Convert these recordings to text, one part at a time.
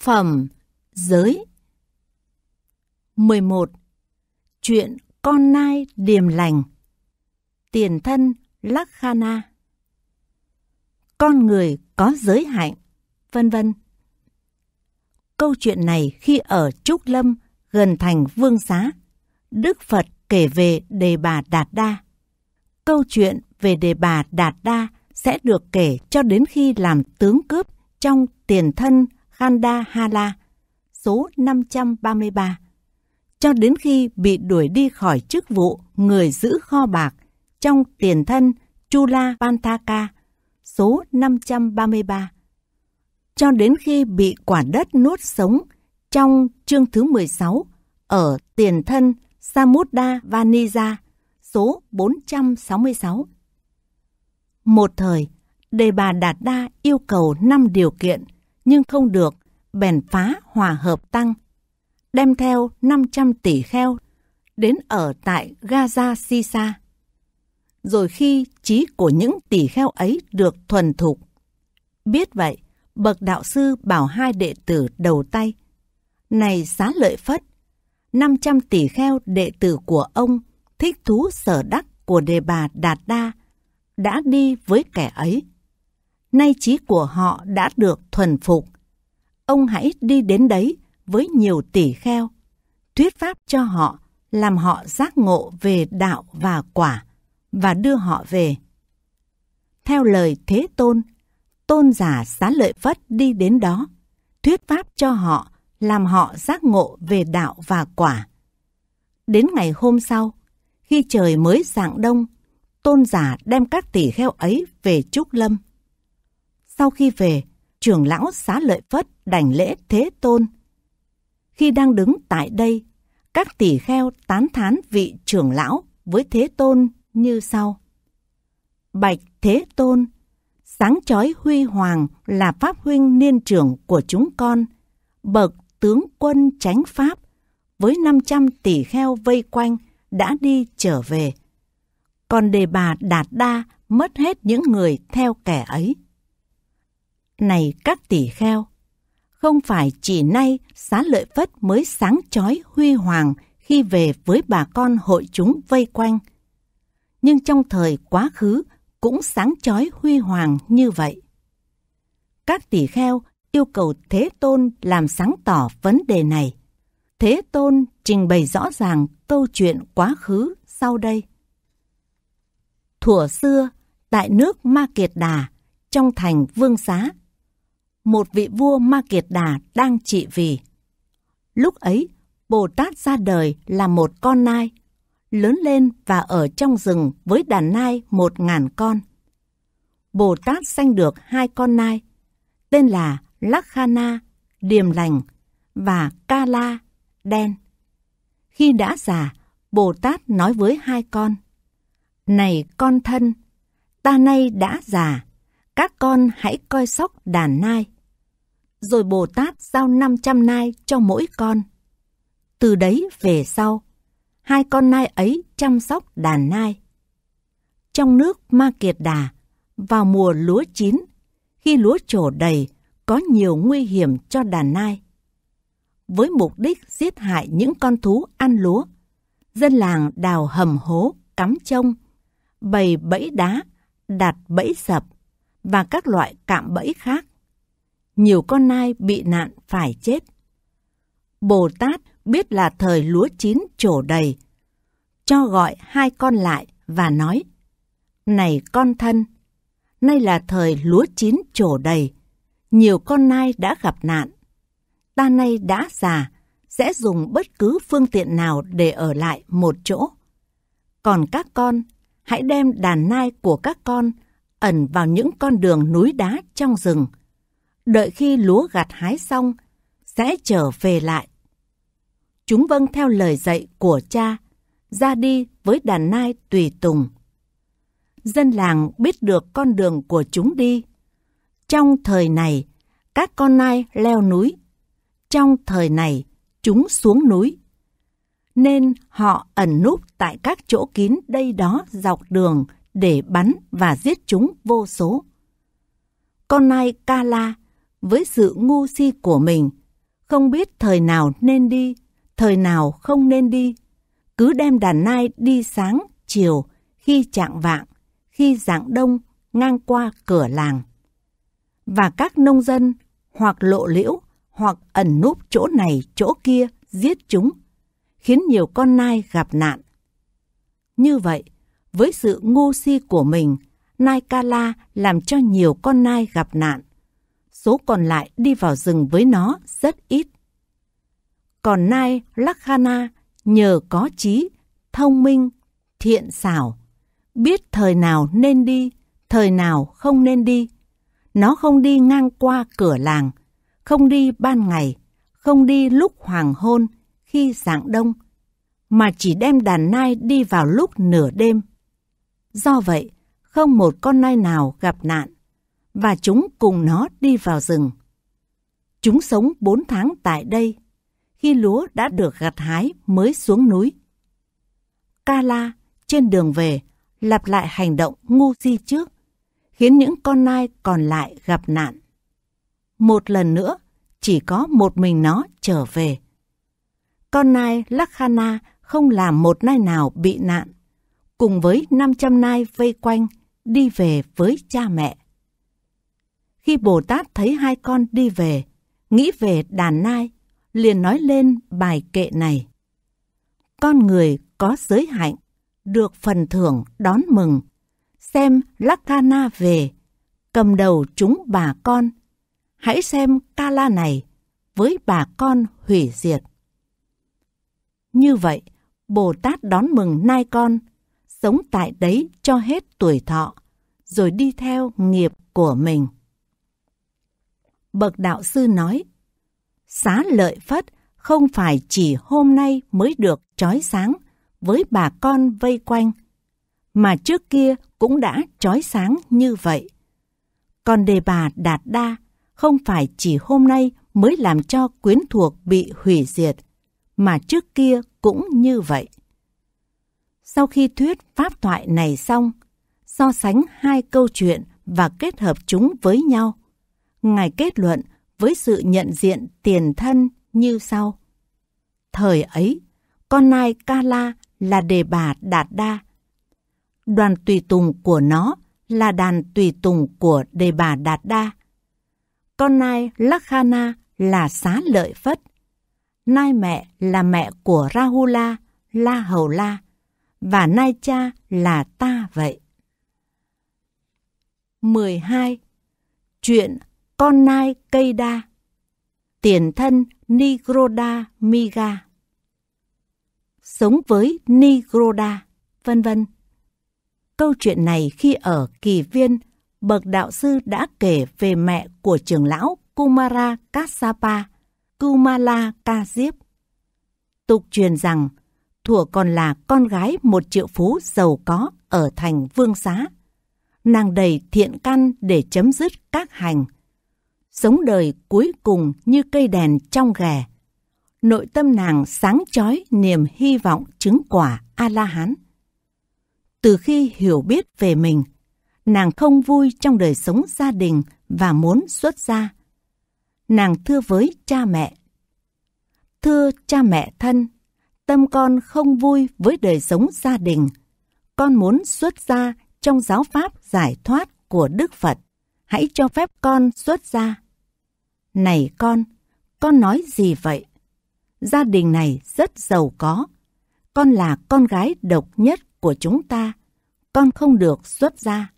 Phẩm Giới 11. Chuyện con nai điềm lành Tiền thân Lakhana Con người có giới hạnh, vân vân. Câu chuyện này khi ở Trúc Lâm gần thành Vương Xá, Đức Phật kể về Đề Bà Đạt Đa. Câu chuyện về Đề Bà Đạt Đa sẽ được kể cho đến khi làm tướng cướp trong tiền thân Khanda Hala, số 533, cho đến khi bị đuổi đi khỏi chức vụ người giữ kho bạc trong tiền thân Chula Pantaka, số 533, cho đến khi bị quả đất nuốt sống trong chương thứ 16 ở tiền thân Samudra Vanija, số 466. Một thời, Đề Bà Đạt Đa yêu cầu 5 điều kiện – nhưng không được, bèn phá hòa hợp tăng. Đem theo 500 tỷ kheo đến ở tại Gaza Sisa. Rồi khi trí của những tỷ kheo ấy được thuần thục. Biết vậy, bậc đạo sư bảo hai đệ tử đầu tay. Này xá lợi phất, 500 tỷ kheo đệ tử của ông thích thú sở đắc của đề bà Đạt Đa đã đi với kẻ ấy nay trí của họ đã được thuần phục. Ông hãy đi đến đấy với nhiều tỷ kheo, thuyết pháp cho họ, làm họ giác ngộ về đạo và quả, và đưa họ về. Theo lời Thế Tôn, tôn giả xá lợi Phất đi đến đó, thuyết pháp cho họ, làm họ giác ngộ về đạo và quả. Đến ngày hôm sau, khi trời mới dạng đông, tôn giả đem các tỷ kheo ấy về Trúc Lâm. Sau khi về, trưởng lão xá lợi phất đảnh lễ thế tôn. Khi đang đứng tại đây, các tỷ kheo tán thán vị trưởng lão với thế tôn như sau. Bạch thế tôn, sáng chói huy hoàng là pháp huynh niên trưởng của chúng con, bậc tướng quân tránh pháp, với 500 tỷ kheo vây quanh đã đi trở về. Còn đề bà đạt đa mất hết những người theo kẻ ấy. Này các tỷ kheo, không phải chỉ nay xá lợi Phất mới sáng chói huy hoàng khi về với bà con hội chúng vây quanh. Nhưng trong thời quá khứ cũng sáng chói huy hoàng như vậy. Các tỷ kheo yêu cầu Thế Tôn làm sáng tỏ vấn đề này. Thế Tôn trình bày rõ ràng câu chuyện quá khứ sau đây. Thuở xưa, tại nước Ma Kiệt Đà, trong thành Vương Xá, một vị vua Ma Kiệt Đà đang trị vì. Lúc ấy, Bồ Tát ra đời là một con nai, lớn lên và ở trong rừng với đàn nai một ngàn con. Bồ Tát sanh được hai con nai, tên là Lakhana, điềm lành, và Kala, đen. Khi đã già, Bồ Tát nói với hai con, Này con thân, ta nay đã già, các con hãy coi sóc đàn nai. Rồi Bồ Tát giao 500 nai cho mỗi con. Từ đấy về sau, hai con nai ấy chăm sóc đàn nai. Trong nước Ma Kiệt Đà, vào mùa lúa chín, khi lúa trổ đầy, có nhiều nguy hiểm cho đàn nai. Với mục đích giết hại những con thú ăn lúa, dân làng đào hầm hố, cắm trông, bày bẫy đá, đặt bẫy sập, và các loại cạm bẫy khác. Nhiều con nai bị nạn phải chết. Bồ Tát biết là thời lúa chín trổ đầy, cho gọi hai con lại và nói, Này con thân, nay là thời lúa chín trổ đầy, nhiều con nai đã gặp nạn. Ta nay đã già, sẽ dùng bất cứ phương tiện nào để ở lại một chỗ. Còn các con, hãy đem đàn nai của các con ẩn vào những con đường núi đá trong rừng. Đợi khi lúa gặt hái xong, sẽ trở về lại. Chúng vâng theo lời dạy của cha, ra đi với đàn nai tùy tùng. Dân làng biết được con đường của chúng đi. Trong thời này, các con nai leo núi. Trong thời này, chúng xuống núi. Nên họ ẩn núp tại các chỗ kín đây đó dọc đường, để bắn và giết chúng vô số. Con nai Kala với sự ngu si của mình không biết thời nào nên đi, thời nào không nên đi. Cứ đem đàn nai đi sáng, chiều, khi chạng vạng, khi dạng đông, ngang qua cửa làng. Và các nông dân hoặc lộ liễu hoặc ẩn núp chỗ này chỗ kia giết chúng, khiến nhiều con nai gặp nạn. Như vậy, với sự ngu si của mình, Nai Kala làm cho nhiều con nai gặp nạn. Số còn lại đi vào rừng với nó rất ít. Còn Nai Lakhana nhờ có trí, thông minh, thiện xảo, biết thời nào nên đi, thời nào không nên đi. Nó không đi ngang qua cửa làng, không đi ban ngày, không đi lúc hoàng hôn, khi dạng đông, mà chỉ đem đàn nai đi vào lúc nửa đêm. Do vậy, không một con nai nào gặp nạn, và chúng cùng nó đi vào rừng. Chúng sống bốn tháng tại đây, khi lúa đã được gặt hái mới xuống núi. Kala trên đường về lặp lại hành động ngu si trước, khiến những con nai còn lại gặp nạn. Một lần nữa, chỉ có một mình nó trở về. Con nai Lakhana không làm một nai nào bị nạn, cùng với 500 nai vây quanh đi về với cha mẹ. Khi Bồ Tát thấy hai con đi về, nghĩ về đàn nai, liền nói lên bài kệ này. Con người có giới hạnh, được phần thưởng đón mừng. Xem Lakana về, cầm đầu chúng bà con. Hãy xem Kala này với bà con hủy diệt. Như vậy, Bồ Tát đón mừng nai con, sống tại đấy cho hết tuổi thọ, rồi đi theo nghiệp của mình. Bậc đạo sư nói, xá lợi phất không phải chỉ hôm nay mới được trói sáng với bà con vây quanh, mà trước kia cũng đã trói sáng như vậy. Còn đề bà Đạt Đa không phải chỉ hôm nay mới làm cho quyến thuộc bị hủy diệt, mà trước kia cũng như vậy. Sau khi thuyết pháp thoại này xong, so sánh hai câu chuyện và kết hợp chúng với nhau, Ngài kết luận với sự nhận diện tiền thân như sau. Thời ấy, con nai Kala là đề bà Đạt Đa. Đoàn tùy tùng của nó là đàn tùy tùng của đề bà Đạt Đa. Con nai Lakhana là xá lợi phất. Nai mẹ là mẹ của Rahula, La Hầu La. Và nai cha là ta vậy. 12. Chuyện con nai cây đa Tiền thân Nigroda Miga Sống với Nigroda, vân vân. Câu chuyện này khi ở kỳ viên, bậc đạo sư đã kể về mẹ của trưởng lão Kumara Kassapa, Kumala Ca Diếp. Tục truyền rằng, thuở còn là con gái một triệu phú giàu có ở thành Vương Xá. Nàng đầy thiện căn để chấm dứt các hành, sống đời cuối cùng như cây đèn trong ghè. Nội tâm nàng sáng chói niềm hy vọng chứng quả A-la-hán. Từ khi hiểu biết về mình, nàng không vui trong đời sống gia đình và muốn xuất gia. Nàng thưa với cha mẹ. Thưa cha mẹ thân, tâm con không vui với đời sống gia đình. Con muốn xuất gia trong giáo pháp giải thoát của Đức Phật hãy cho phép con xuất gia. Này con, con nói gì vậy? Gia đình này rất giàu có. Con là con gái độc nhất của chúng ta. Con không được xuất gia.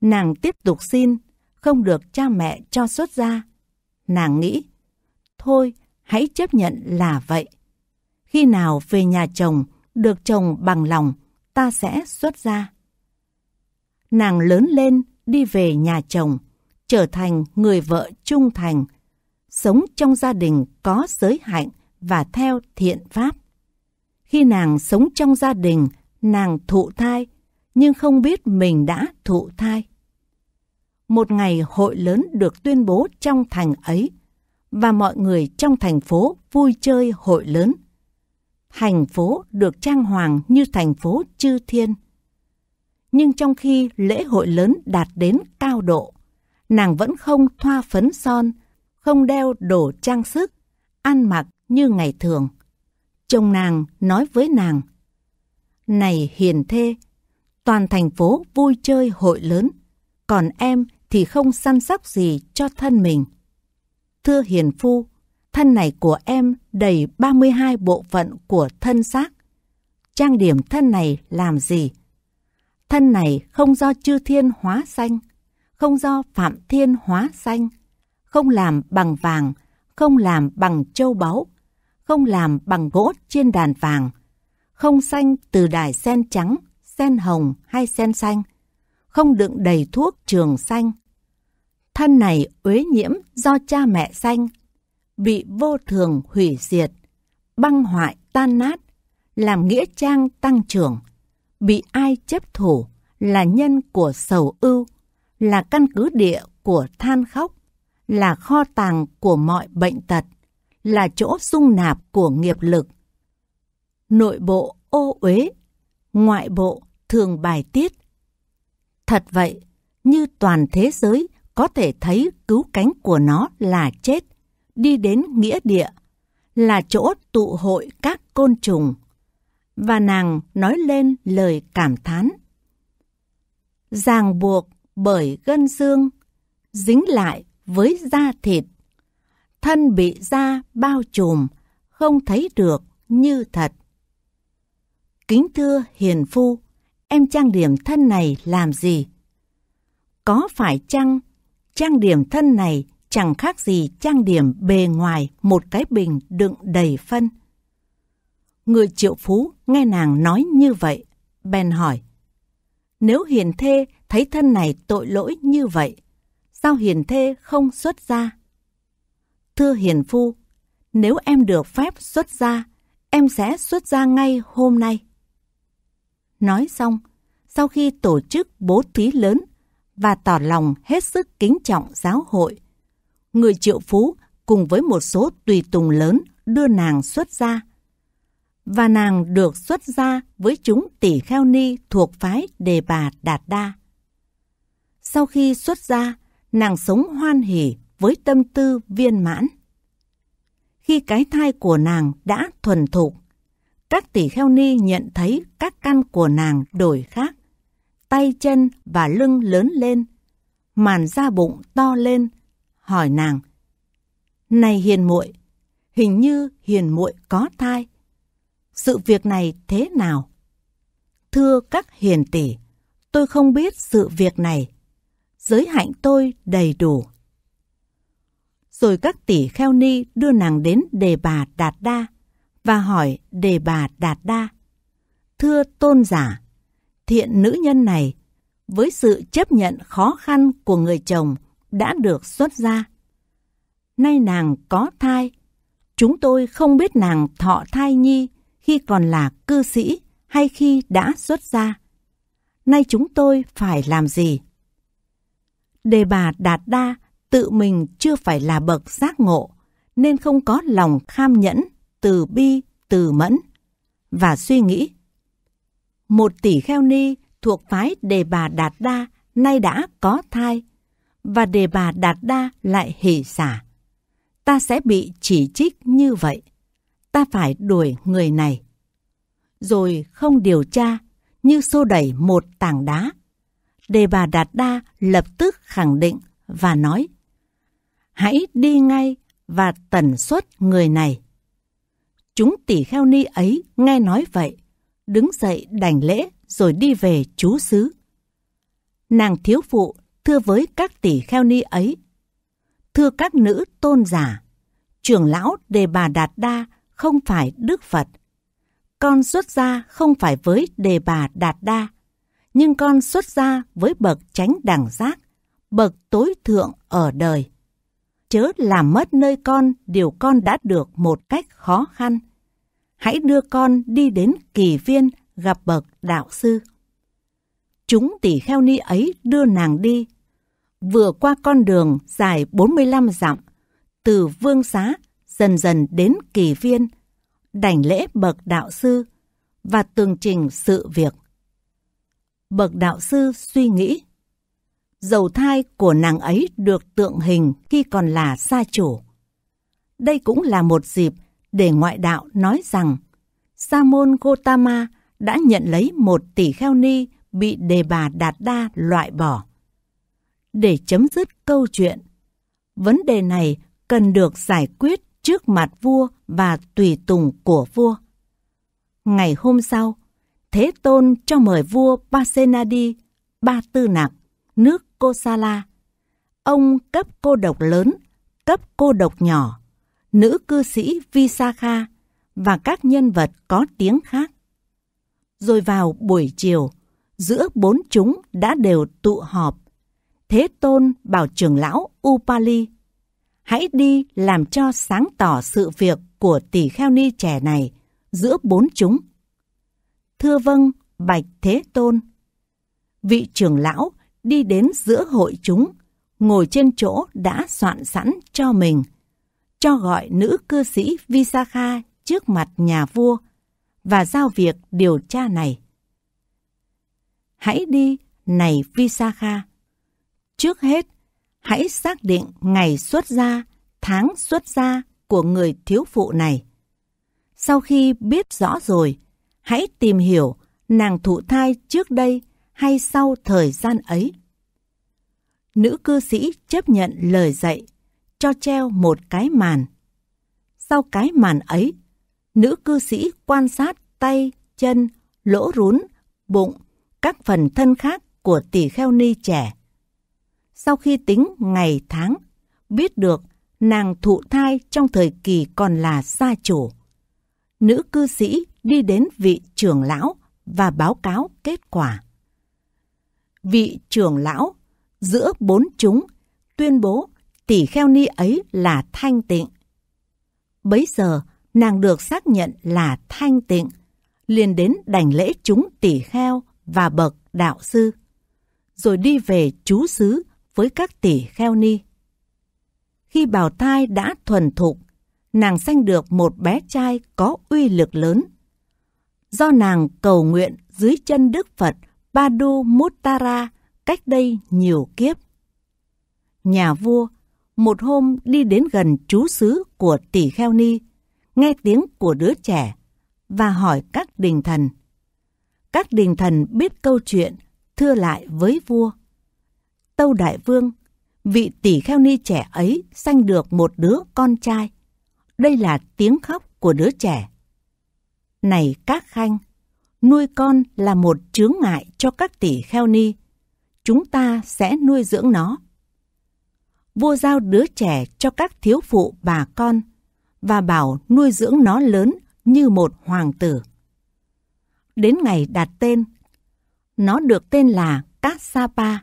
Nàng tiếp tục xin, không được cha mẹ cho xuất gia. Nàng nghĩ, thôi hãy chấp nhận là vậy. Khi nào về nhà chồng, được chồng bằng lòng, ta sẽ xuất gia. Nàng lớn lên đi về nhà chồng, trở thành người vợ trung thành, sống trong gia đình có giới hạnh và theo thiện pháp. Khi nàng sống trong gia đình, nàng thụ thai, nhưng không biết mình đã thụ thai. Một ngày hội lớn được tuyên bố trong thành ấy, và mọi người trong thành phố vui chơi hội lớn. Thành phố được trang hoàng như thành phố chư thiên nhưng trong khi lễ hội lớn đạt đến cao độ, nàng vẫn không thoa phấn son, không đeo đồ trang sức, ăn mặc như ngày thường. Chồng nàng nói với nàng, Này hiền thê, toàn thành phố vui chơi hội lớn, còn em thì không săn sóc gì cho thân mình. Thưa hiền phu, thân này của em đầy 32 bộ phận của thân xác. Trang điểm thân này làm gì? Thân này không do chư thiên hóa xanh, không do phạm thiên hóa xanh, không làm bằng vàng, không làm bằng châu báu, không làm bằng gỗ trên đàn vàng, không xanh từ đài sen trắng, sen hồng hay sen xanh, không đựng đầy thuốc trường xanh. Thân này uế nhiễm do cha mẹ xanh, bị vô thường hủy diệt, băng hoại tan nát, làm nghĩa trang tăng trưởng, bị ai chấp thủ là nhân của sầu ưu, là căn cứ địa của than khóc, là kho tàng của mọi bệnh tật, là chỗ dung nạp của nghiệp lực. Nội bộ ô uế, ngoại bộ thường bài tiết. Thật vậy, như toàn thế giới có thể thấy cứu cánh của nó là chết, đi đến nghĩa địa, là chỗ tụ hội các côn trùng. Và nàng nói lên lời cảm thán. Ràng buộc bởi gân xương, dính lại với da thịt. Thân bị da bao trùm, không thấy được như thật. Kính thưa hiền phu, em trang điểm thân này làm gì? Có phải chăng trang điểm thân này chẳng khác gì trang điểm bề ngoài một cái bình đựng đầy phân? Người triệu phú nghe nàng nói như vậy, bèn hỏi. Nếu hiền thê thấy thân này tội lỗi như vậy, sao hiền thê không xuất ra? Thưa hiền phu, nếu em được phép xuất ra, em sẽ xuất ra ngay hôm nay. Nói xong, sau khi tổ chức bố thí lớn và tỏ lòng hết sức kính trọng giáo hội, người triệu phú cùng với một số tùy tùng lớn đưa nàng xuất ra. Và nàng được xuất ra với chúng tỷ kheo ni thuộc phái đề bà Đạt Đa. Sau khi xuất ra, nàng sống hoan hỉ với tâm tư viên mãn. Khi cái thai của nàng đã thuần thục, các tỷ kheo ni nhận thấy các căn của nàng đổi khác. Tay chân và lưng lớn lên, màn da bụng to lên, hỏi nàng. Này hiền muội, hình như hiền muội có thai. Sự việc này thế nào? Thưa các hiền tỷ, tôi không biết sự việc này giới hạnh tôi đầy đủ. Rồi các tỷ kheo ni đưa nàng đến đề bà Đạt Đa và hỏi đề bà Đạt Đa. Thưa tôn giả, thiện nữ nhân này với sự chấp nhận khó khăn của người chồng đã được xuất ra. Nay nàng có thai, chúng tôi không biết nàng thọ thai nhi khi còn là cư sĩ hay khi đã xuất ra. Nay chúng tôi phải làm gì? Đề bà Đạt Đa tự mình chưa phải là bậc giác ngộ, nên không có lòng kham nhẫn, từ bi, từ mẫn, và suy nghĩ. Một tỷ kheo ni thuộc phái đề bà Đạt Đa nay đã có thai, và đề bà Đạt Đa lại hỉ xả. Ta sẽ bị chỉ trích như vậy. Ta phải đuổi người này. Rồi không điều tra, như xô đẩy một tảng đá Đề bà Đạt Đa lập tức khẳng định và nói Hãy đi ngay và tần suất người này. Chúng tỷ kheo ni ấy nghe nói vậy, đứng dậy đảnh lễ rồi đi về chú xứ. Nàng thiếu phụ thưa với các tỷ kheo ni ấy. Thưa các nữ tôn giả, trưởng lão đề bà Đạt Đa không phải Đức Phật. Con xuất gia không phải với đề bà Đạt Đa, nhưng con xuất gia với bậc tránh đẳng giác, bậc tối thượng ở đời. Chớ làm mất nơi con điều con đã được một cách khó khăn. Hãy đưa con đi đến kỳ viên gặp bậc đạo sư. Chúng tỷ kheo ni ấy đưa nàng đi, vừa qua con đường dài 45 dặm, từ vương xá dần dần đến kỳ viên, đảnh lễ bậc đạo sư và tường trình sự việc bậc đạo sư suy nghĩ. Dầu thai của nàng ấy được tượng hình khi còn là gia chủ. Đây cũng là một dịp để ngoại đạo nói rằng Sa môn Gotama đã nhận lấy một tỷ kheo ni bị đề bà Đạt Đa loại bỏ. Để chấm dứt câu chuyện, vấn đề này cần được giải quyết trước mặt vua và tùy tùng của vua. Ngày hôm sau, Thế Tôn cho mời vua Pasenadi, Ba Tư Nạc, nước Kosala. Ông cấp cô độc lớn, cấp cô độc nhỏ, nữ cư sĩ Visakha và các nhân vật có tiếng khác. Rồi vào buổi chiều, giữa bốn chúng đã đều tụ họp. Thế Tôn bảo trưởng lão Upali, hãy đi làm cho sáng tỏ sự việc của tỷ kheo ni trẻ này giữa bốn chúng. Thưa vâng, bạch Thế Tôn. Vị trưởng lão đi đến giữa hội chúng, ngồi trên chỗ đã soạn sẵn cho mình, cho gọi nữ cư sĩ Visakha trước mặt nhà vua và giao việc điều tra này. Hãy đi, này Visakha. Trước hết, hãy xác định ngày xuất gia, tháng xuất gia của người thiếu phụ này. Sau khi biết rõ rồi, hãy tìm hiểu nàng thụ thai trước đây hay sau thời gian ấy. Nữ cư sĩ chấp nhận lời dạy, cho treo một cái màn. Sau cái màn ấy, nữ cư sĩ quan sát tay, chân, lỗ rún, bụng, các phần thân khác của tỷ kheo ni trẻ. Sau khi tính ngày tháng, biết được nàng thụ thai trong thời kỳ còn là gia chủ. Nữ cư sĩ đi đến vị trưởng lão và báo cáo kết quả. Vị trưởng lão giữa bốn chúng tuyên bố tỷ kheo ni ấy là thanh tịnh. Bấy giờ, nàng được xác nhận là thanh tịnh, liền đến đảnh lễ chúng tỷ kheo và bậc đạo sư, rồi đi về trú xứ với các tỷ kheo ni. Khi bào thai đã thuần thục, nàng sanh được một bé trai có uy lực lớn. Do nàng cầu nguyện dưới chân Đức Phật Padu Muttara cách đây nhiều kiếp. Nhà vua một hôm đi đến gần trú xứ của tỷ kheo ni, nghe tiếng của đứa trẻ và hỏi các đình thần. Các đình thần biết câu chuyện, thưa lại với vua. Tâu Đại Vương, vị tỷ kheo ni trẻ ấy sanh được một đứa con trai. Đây là tiếng khóc của đứa trẻ. Này các khanh, nuôi con là một chướng ngại cho các tỷ kheo ni. Chúng ta sẽ nuôi dưỡng nó. Vua giao đứa trẻ cho các thiếu phụ bà con và bảo nuôi dưỡng nó lớn như một hoàng tử. Đến ngày đặt tên, nó được tên là Kassapa,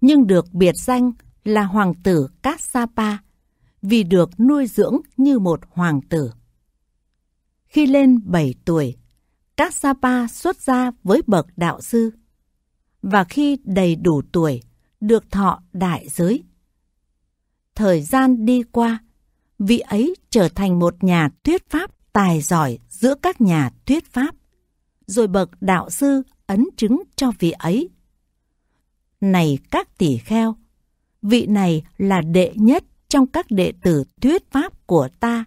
nhưng được biệt danh là hoàng tử Kassapa vì được nuôi dưỡng như một hoàng tử. Khi lên 7 tuổi, các Sapa xuất gia với bậc đạo sư, và khi đầy đủ tuổi, được thọ đại giới. Thời gian đi qua, vị ấy trở thành một nhà thuyết pháp tài giỏi giữa các nhà thuyết pháp, rồi bậc đạo sư ấn chứng cho vị ấy. Này các tỷ kheo, vị này là đệ nhất trong các đệ tử thuyết pháp của ta,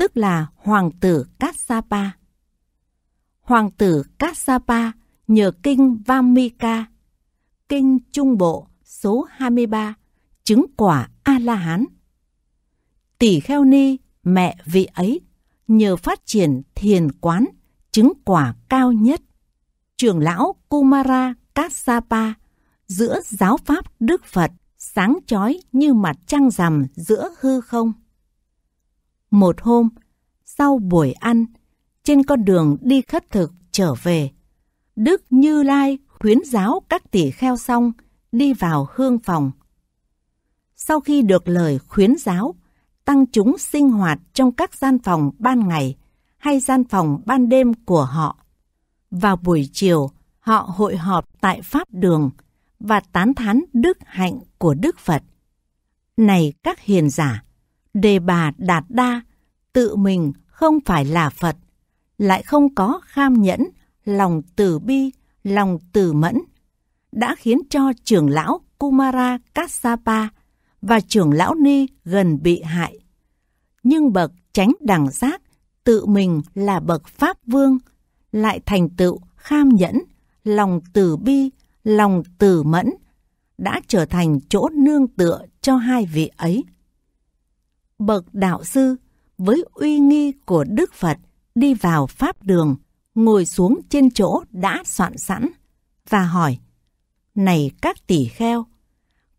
tức là Hoàng tử Kassapa. Hoàng tử Kassapa nhờ kinh Vamika, kinh Trung Bộ số 23, chứng quả A-la-hán. Tỷ kheo ni, mẹ vị ấy, nhờ phát triển thiền quán, chứng quả cao nhất. Trưởng lão Kumara Kassapa giữa giáo pháp Đức Phật sáng chói như mặt trăng rằm giữa hư không. Một hôm, sau buổi ăn, trên con đường đi khất thực trở về, Đức Như Lai khuyến giáo các tỷ kheo xong đi vào hương phòng. Sau khi được lời khuyến giáo, tăng chúng sinh hoạt trong các gian phòng ban ngày hay gian phòng ban đêm của họ. Vào buổi chiều, họ hội họp tại Pháp Đường và tán thán đức hạnh của Đức Phật. Này các hiền giả, đề bà Đạt Đa, tự mình không phải là Phật, lại không có kham nhẫn, lòng từ bi, lòng từ mẫn, đã khiến cho trưởng lão Kumara Kassapa và trưởng lão Ni gần bị hại. Nhưng bậc tránh đẳng giác, tự mình là bậc Pháp Vương, lại thành tựu kham nhẫn, lòng từ bi, lòng từ mẫn, đã trở thành chỗ nương tựa cho hai vị ấy. Bậc đạo sư với uy nghi của Đức Phật đi vào Pháp đường, ngồi xuống trên chỗ đã soạn sẵn và hỏi Này các tỷ kheo,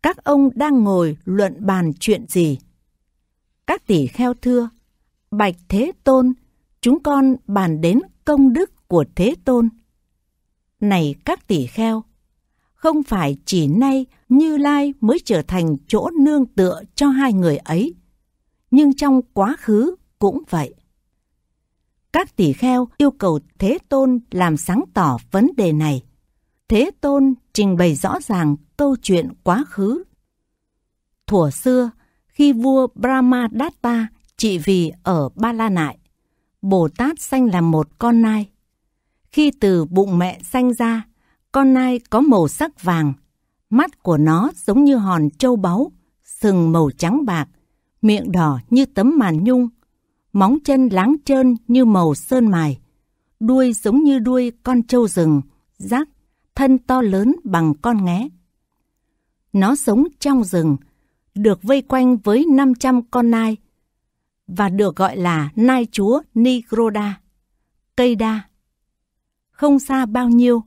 các ông đang ngồi luận bàn chuyện gì? Các tỷ kheo thưa, Bạch Thế Tôn, chúng con bàn đến công đức của Thế Tôn. Này các tỷ kheo, không phải chỉ nay Như Lai mới trở thành chỗ nương tựa cho hai người ấy, nhưng trong quá khứ cũng vậy. Các tỷ kheo yêu cầu Thế Tôn làm sáng tỏ vấn đề này. Thế Tôn trình bày rõ ràng câu chuyện quá khứ. Thuở xưa, khi vua Brahmadatta trị vì ở Ba La Nại, Bồ Tát sanh làm một con nai. Khi từ bụng mẹ sanh ra, con nai có màu sắc vàng, mắt của nó giống như hòn châu báu, sừng màu trắng bạc, miệng đỏ như tấm màn nhung, móng chân láng trơn như màu sơn mài, đuôi giống như đuôi con trâu rừng, rác, thân to lớn bằng con ngé. Nó sống trong rừng, được vây quanh với 500 con nai và được gọi là nai chúa Nigroda, cây đa. Không xa bao nhiêu,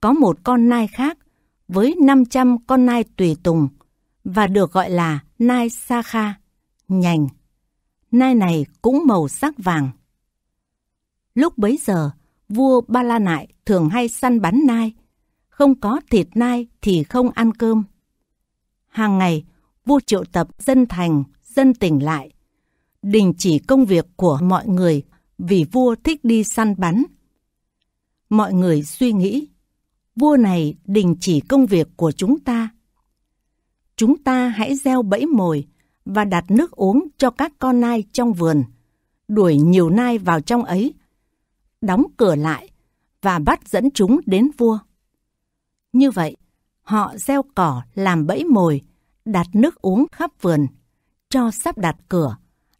có một con nai khác với 500 con nai tùy tùng và được gọi là nai Sakha, nhành. Nai này cũng màu sắc vàng. Lúc bấy giờ, vua Ba La Nại thường hay săn bắn nai. Không có thịt nai thì không ăn cơm. Hàng ngày, vua triệu tập dân thành, dân tỉnh lại. Đình chỉ công việc của mọi người vì vua thích đi săn bắn. Mọi người suy nghĩ, vua này đình chỉ công việc của chúng ta. Chúng ta hãy gieo bẫy mồi và đặt nước uống cho các con nai trong vườn, đuổi nhiều nai vào trong ấy, đóng cửa lại và bắt dẫn chúng đến vua. Như vậy, họ gieo cỏ làm bẫy mồi, đặt nước uống khắp vườn, cho sắp đặt cửa,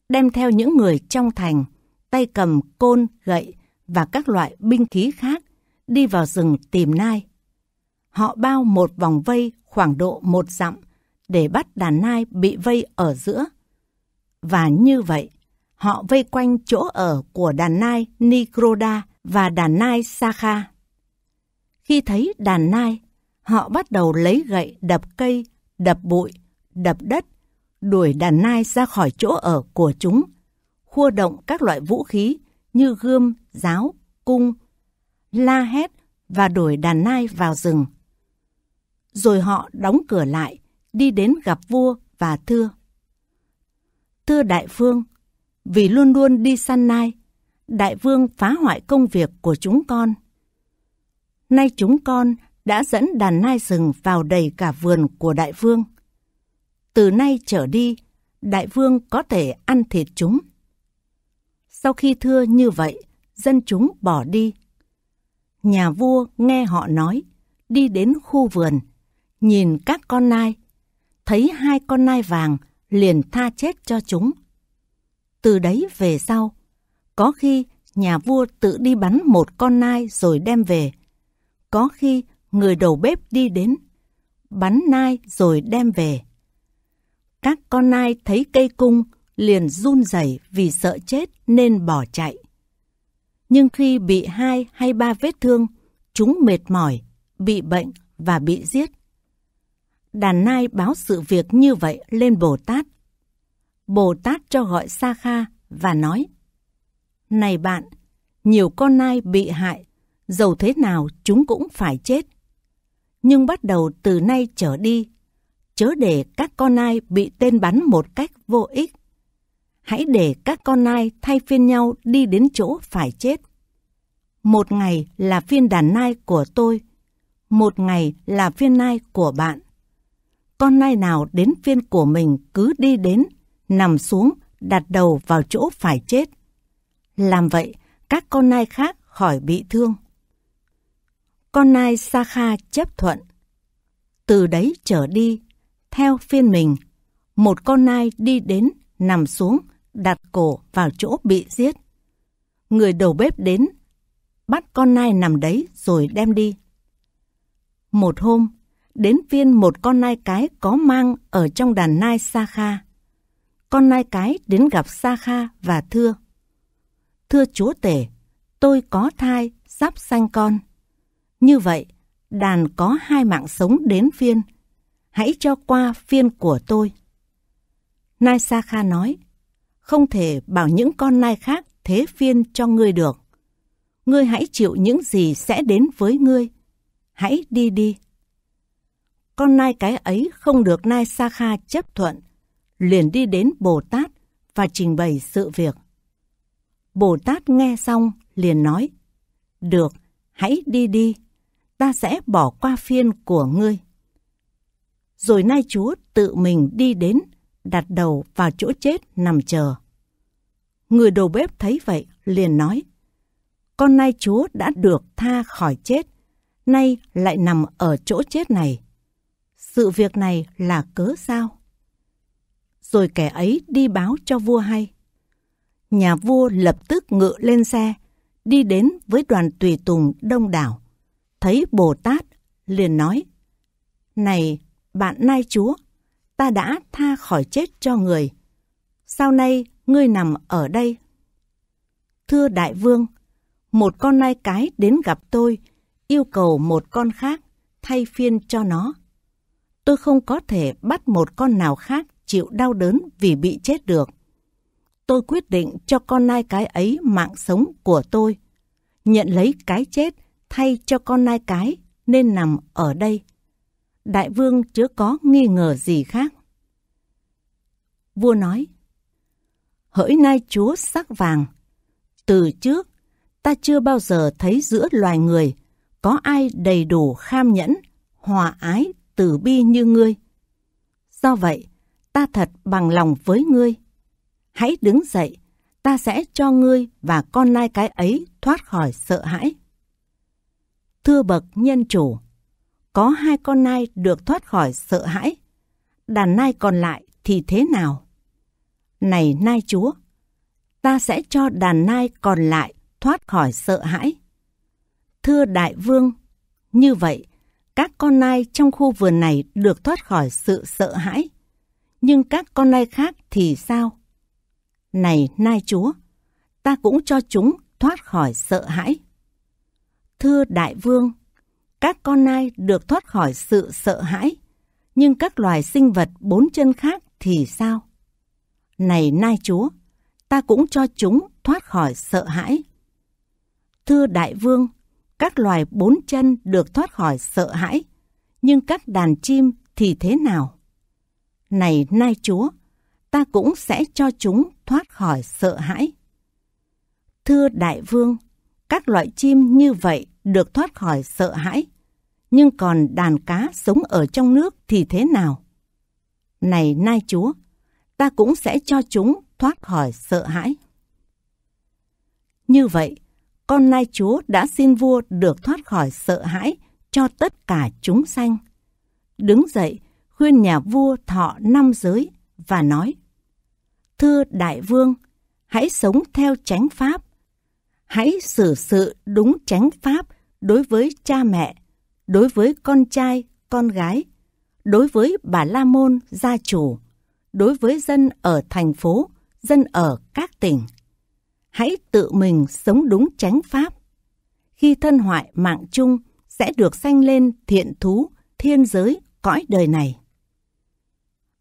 đem theo những người trong thành, tay cầm côn, gậy và các loại binh khí khác, đi vào rừng tìm nai. Họ bao một vòng vây khoảng độ một dặm để bắt đàn nai bị vây ở giữa. Và như vậy, họ vây quanh chỗ ở của đàn nai Nigroda và đàn nai Sakha. Khi thấy đàn nai, họ bắt đầu lấy gậy đập cây, đập bụi, đập đất, đuổi đàn nai ra khỏi chỗ ở của chúng, khua động các loại vũ khí như gươm, giáo, cung, la hét và đuổi đàn nai vào rừng. Rồi họ đóng cửa lại, đi đến gặp vua và thưa. Thưa đại vương, vì luôn luôn đi săn nai, đại vương phá hoại công việc của chúng con. Nay chúng con đã dẫn đàn nai rừng vào đầy cả vườn của đại vương. Từ nay trở đi, đại vương có thể ăn thịt chúng. Sau khi thưa như vậy, dân chúng bỏ đi. Nhà vua nghe họ nói, đi đến khu vườn, nhìn các con nai, thấy hai con nai vàng liền tha chết cho chúng. Từ đấy về sau, có khi nhà vua tự đi bắn một con nai rồi đem về. Có khi người đầu bếp đi đến, bắn nai rồi đem về. Các con nai thấy cây cung liền run rẩy vì sợ chết nên bỏ chạy. Nhưng khi bị hai hay ba vết thương, chúng mệt mỏi, bị bệnh và bị giết đàn nai báo sự việc như vậy lên Bồ Tát. Bồ Tát cho gọi Sa Kha và nói, Này bạn, nhiều con nai bị hại, dầu thế nào chúng cũng phải chết. Nhưng bắt đầu từ nay trở đi, chớ để các con nai bị tên bắn một cách vô ích. Hãy để các con nai thay phiên nhau đi đến chỗ phải chết. Một ngày là phiên đàn nai của tôi, một ngày là phiên nai của bạn con nai nào đến phiên của mình cứ đi đến, nằm xuống, đặt đầu vào chỗ phải chết. Làm vậy, các con nai khác khỏi bị thương. Con nai sa kha chấp thuận. Từ đấy trở đi, theo phiên mình, một con nai đi đến, nằm xuống, đặt cổ vào chỗ bị giết. Người đầu bếp đến, bắt con nai nằm đấy rồi đem đi. Một hôm, đến viên một con nai cái có mang ở trong đàn nai Sa Kha. Con nai cái đến gặp Sa Kha và thưa. Thưa chúa tể, tôi có thai, sắp sanh con. Như vậy, đàn có hai mạng sống đến phiên. Hãy cho qua phiên của tôi. Nai Sa Kha nói, không thể bảo những con nai khác thế phiên cho ngươi được. Ngươi hãy chịu những gì sẽ đến với ngươi. Hãy đi đi. Con nai cái ấy không được Nai Sa Kha chấp thuận, liền đi đến Bồ Tát và trình bày sự việc. Bồ Tát nghe xong liền nói, Được, hãy đi đi, ta sẽ bỏ qua phiên của ngươi. Rồi nai chúa tự mình đi đến, đặt đầu vào chỗ chết nằm chờ. Người đầu bếp thấy vậy liền nói, con nai chúa đã được tha khỏi chết, nay lại nằm ở chỗ chết này. Sự việc này là cớ sao? Rồi kẻ ấy đi báo cho vua hay. Nhà vua lập tức ngự lên xe, đi đến với đoàn tùy tùng đông đảo. Thấy Bồ Tát, liền nói, Này, bạn nai chúa, ta đã tha khỏi chết cho người. Sau nay, ngươi nằm ở đây. Thưa đại vương, một con nai cái đến gặp tôi, yêu cầu một con khác thay phiên cho nó. Tôi không có thể bắt một con nào khác chịu đau đớn vì bị chết được. Tôi quyết định cho con nai cái ấy mạng sống của tôi, nhận lấy cái chết thay cho con nai cái nên nằm ở đây. Đại vương chưa có nghi ngờ gì khác. Vua nói, hỡi nai chúa sắc vàng, từ trước ta chưa bao giờ thấy giữa loài người có ai đầy đủ kham nhẫn, hòa ái, từ bi như ngươi. Do vậy, ta thật bằng lòng với ngươi. Hãy đứng dậy, ta sẽ cho ngươi và con nai cái ấy thoát khỏi sợ hãi. Thưa bậc nhân chủ, có hai con nai được thoát khỏi sợ hãi. Đàn nai còn lại thì thế nào? Này nai chúa, ta sẽ cho đàn nai còn lại thoát khỏi sợ hãi. Thưa đại vương, như vậy, các con nai trong khu vườn này được thoát khỏi sự sợ hãi. Nhưng các con nai khác thì sao? Này nai chúa, ta cũng cho chúng thoát khỏi sợ hãi. Thưa đại vương, các con nai được thoát khỏi sự sợ hãi, nhưng các loài sinh vật bốn chân khác thì sao? Này nai chúa, ta cũng cho chúng thoát khỏi sợ hãi. Thưa đại vương, các loài bốn chân được thoát khỏi sợ hãi, nhưng các đàn chim thì thế nào? Này nai chúa, ta cũng sẽ cho chúng thoát khỏi sợ hãi. Thưa đại vương, các loại chim như vậy được thoát khỏi sợ hãi, nhưng còn đàn cá sống ở trong nước thì thế nào? Này nai chúa, ta cũng sẽ cho chúng thoát khỏi sợ hãi. Như vậy, con nai chúa đã xin vua được thoát khỏi sợ hãi cho tất cả chúng sanh. Đứng dậy, khuyên nhà vua thọ năm giới và nói Thưa đại vương, hãy sống theo chánh pháp. Hãy xử sự đúng chánh pháp đối với cha mẹ, đối với con trai, con gái, đối với bà La Môn, gia chủ, đối với dân ở thành phố, dân ở các tỉnh hãy tự mình sống đúng chánh pháp. Khi thân hoại mạng chung sẽ được sanh lên thiện thú, thiên giới, cõi đời này.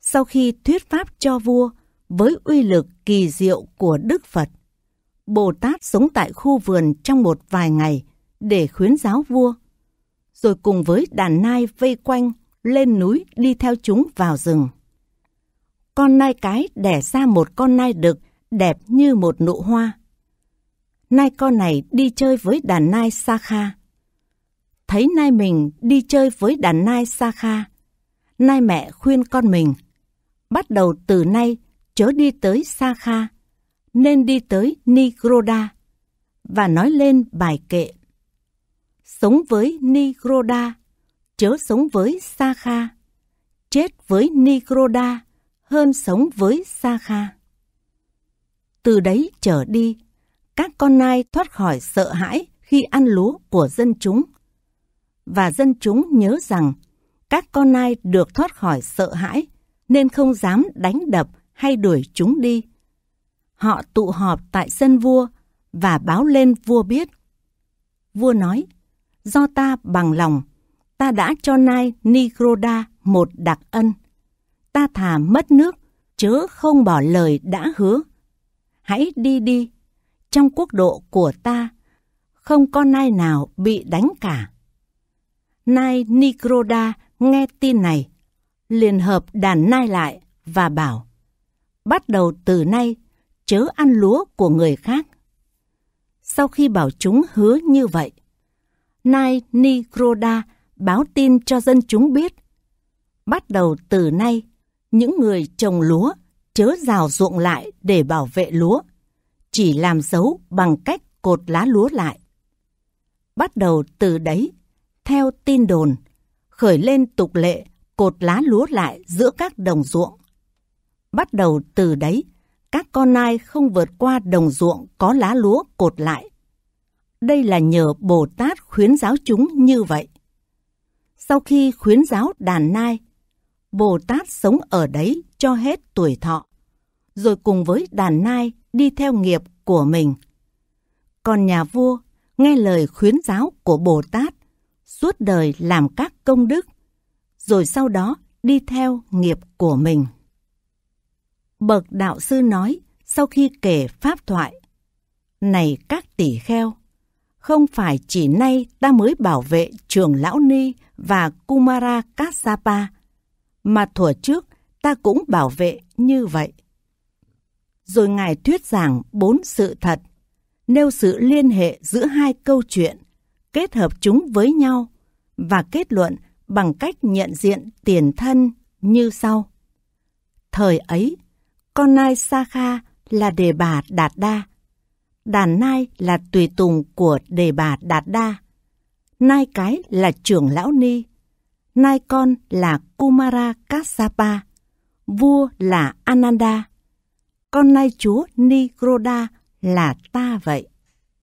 Sau khi thuyết pháp cho vua với uy lực kỳ diệu của Đức Phật, Bồ Tát sống tại khu vườn trong một vài ngày để khuyến giáo vua, rồi cùng với đàn nai vây quanh lên núi đi theo chúng vào rừng. Con nai cái đẻ ra một con nai đực đẹp như một nụ hoa nai con này đi chơi với đàn nai Sa Kha. Thấy nai mình đi chơi với đàn nai Sa Kha, nai mẹ khuyên con mình, bắt đầu từ nay chớ đi tới Sa Kha, nên đi tới Nigroda, và nói lên bài kệ. Sống với Nigroda, chớ sống với Sa Kha, chết với Nigroda hơn sống với Sa Kha. Từ đấy trở đi, các con nai thoát khỏi sợ hãi khi ăn lúa của dân chúng. Và dân chúng nhớ rằng các con nai được thoát khỏi sợ hãi nên không dám đánh đập hay đuổi chúng đi. Họ tụ họp tại sân vua và báo lên vua biết. Vua nói, do ta bằng lòng, ta đã cho nai Nigroda một đặc ân. Ta thà mất nước, chớ không bỏ lời đã hứa. Hãy đi đi, trong quốc độ của ta, không có nai nào bị đánh cả. Nai Nigroda nghe tin này, liền hợp đàn nai lại và bảo, bắt đầu từ nay, chớ ăn lúa của người khác. Sau khi bảo chúng hứa như vậy, Nai Nigroda báo tin cho dân chúng biết. Bắt đầu từ nay, những người trồng lúa chớ rào ruộng lại để bảo vệ lúa, chỉ làm dấu bằng cách cột lá lúa lại. Bắt đầu từ đấy, theo tin đồn, khởi lên tục lệ cột lá lúa lại giữa các đồng ruộng. Bắt đầu từ đấy, các con nai không vượt qua đồng ruộng có lá lúa cột lại. Đây là nhờ Bồ Tát khuyến giáo chúng như vậy. Sau khi khuyến giáo đàn nai, Bồ Tát sống ở đấy cho hết tuổi thọ, rồi cùng với đàn nai đi theo nghiệp của mình. Còn nhà vua nghe lời khuyến giáo của Bồ Tát, suốt đời làm các công đức, rồi sau đó đi theo nghiệp của mình. Bậc đạo sư nói sau khi kể pháp thoại, Này các tỷ kheo, không phải chỉ nay ta mới bảo vệ trường Lão Ni và Kumara Kassapa, mà thuở trước ta cũng bảo vệ như vậy. Rồi Ngài thuyết giảng bốn sự thật, nêu sự liên hệ giữa hai câu chuyện, kết hợp chúng với nhau và kết luận bằng cách nhận diện tiền thân như sau. Thời ấy, con nai Sa Kha là đề bà Đạt Đa, đàn nai là tùy tùng của đề bà Đạt Đa, nai cái là trưởng lão Ni, nai con là Kumara Kassapa, vua là Ananda, con nai chúa Nigroda là ta vậy.